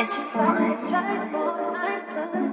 It's fun.